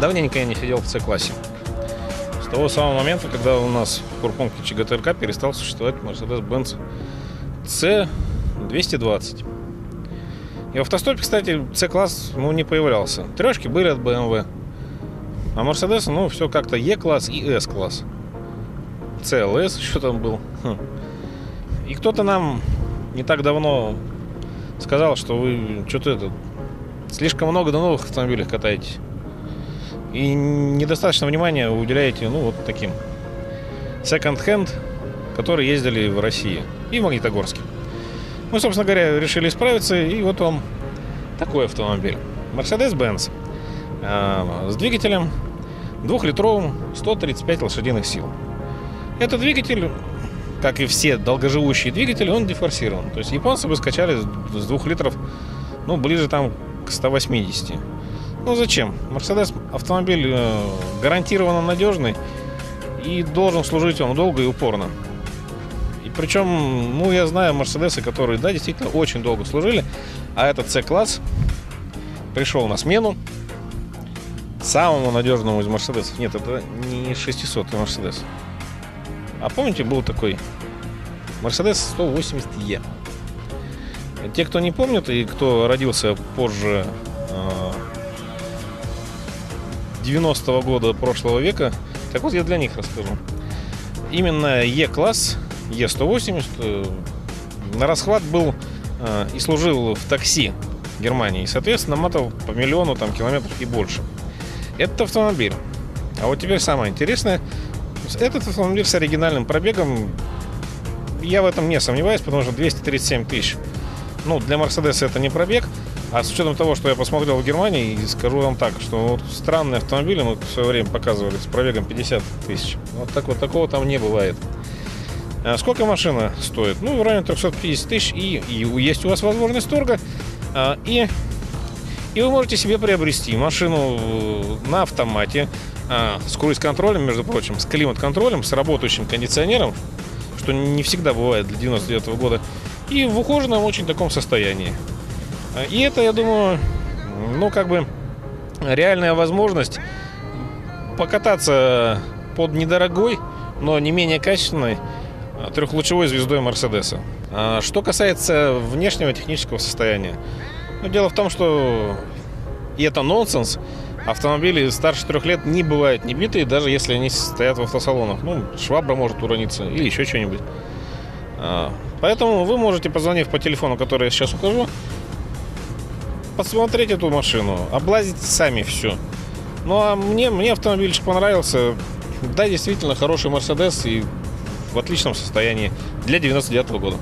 давненько я не сидел в С-классе. С того самого момента, когда у нас в курпункте ЧГТРК перестал существовать Mercedes-Benz C220. И в автостопе, кстати, C-класс ну, не появлялся. Трешки были от BMW. А Mercedes, ну, все как-то E-класс и S-класс. CLS еще там был. Хм. И кто-то нам не так давно сказал, что вы что-то это слишком много на новых автомобилях катаетесь. И недостаточно внимания уделяете, ну, вот таким секонд-хенд, которые ездили в России и в Магнитогорске. Мы, собственно говоря, решили исправиться, и вот вам такой автомобиль. Mercedes-Benz э, с двигателем двухлитровым 135 лошадиных сил. Этот двигатель, как и все долгоживущие двигатели, он дефорсирован. То есть японцы бы скачали с 2 литров, ну, ближе там к 180. Ну, зачем? Mercedes автомобиль э, гарантированно надежный и должен служить вам долго и упорно. И причем, ну, я знаю Мерседесы, которые, да, действительно очень долго служили, а этот C-класс пришел на смену самому надежному из Мерседесов. Нет, это не 600 Мерседес. А помните, был такой Mercedes 180E. Те, кто не помнит и кто родился позже 90-го года прошлого века, так вот я для них расскажу. Именно E-класс, E180 э, на расхват был э, и служил в такси Германии. И, соответственно, мотал по миллиону там, километров и больше. Этот автомобиль. А вот теперь самое интересное – этот автомобиль с оригинальным пробегом, я в этом не сомневаюсь, потому что 237 тысяч. Ну, для Мерседеса это не пробег, а с учетом того, что я посмотрел в Германии, и скажу вам так, что вот странные автомобили мы в свое время показывали с пробегом 50 тысяч. Вот так вот такого там не бывает. А сколько машина стоит? Ну, в районе 350 тысяч, и, и есть у вас возможность торга, а, и, и вы можете себе приобрести машину э, на автомате, а, с круиз-контролем, между прочим, с климат-контролем, с работающим кондиционером, что не всегда бывает для 99 -го года, и в ухоженном очень таком состоянии. А, и это, я думаю, ну, как бы реальная возможность покататься под недорогой, но не менее качественной а, трехлучевой звездой Мерседеса. Что касается внешнего технического состояния, ну, дело в том, что и это нонсенс, автомобили старше трех лет не бывают не битые, даже если они стоят в автосалонах. Ну, швабра может урониться или еще что-нибудь. А, поэтому вы можете, позвонив по телефону, который я сейчас укажу, посмотреть эту машину, облазить сами все. Ну, а мне, мне автомобильчик понравился. Да, действительно, хороший Мерседес и в отличном состоянии для 99 -го года.